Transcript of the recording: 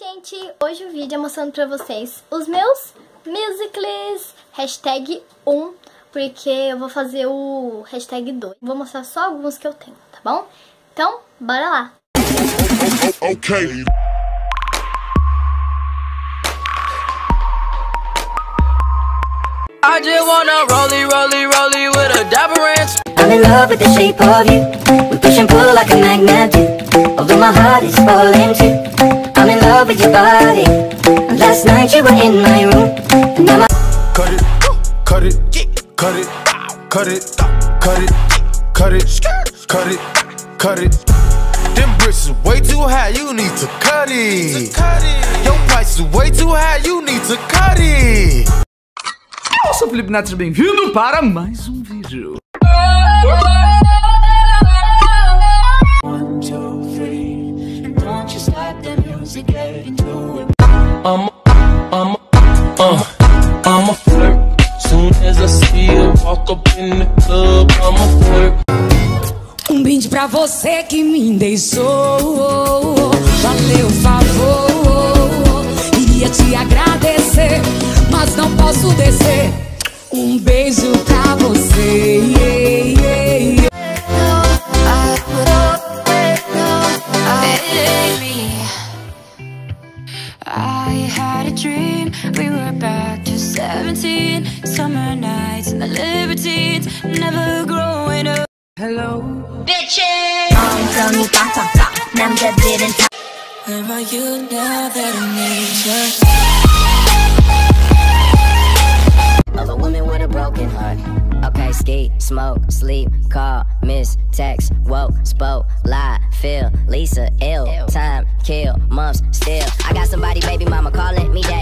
gente! Hoje o vídeo é mostrando pra vocês os meus musicals, hashtag 1, porque eu vou fazer o hashtag 2. Vou mostrar só alguns que eu tenho, tá bom? Então, bora lá! Okay. I just wanna rollie, rollie, rollie with a dapper ranch. I'm in love with the shape of you. We push and pull like a magnet do. Although my heart is falling too. Love with your body. Last night you were in my room. And now my Cut it, cut it, cut it, cut it, cut it, cut it, cut it, cut it. Them bricks is way too high, you need to cut it. Your price is way too high, you need to cut it. Eu sou o Felipe Neto, bem-vindo para mais um vídeo. I'm a flirt. Soon as I see her walk up in the club, I'm a flirt. Um brinde pra você que me deixou. Valeu favor. Iria te agradecer, mas não posso descer. Um beijo pra I had a dream, we were back to 17 Summer nights and the libertines, never growing up 엉덩이 빵빵빵. 남자들은 다 Where are you now that I need you? of a woman with a broken heart. Okay, ski, smoke, sleep, call, miss, text, woke, spoke, lie, feel, Lisa, ill, time, kill, months, still. I got somebody, baby mama, calling me daddy.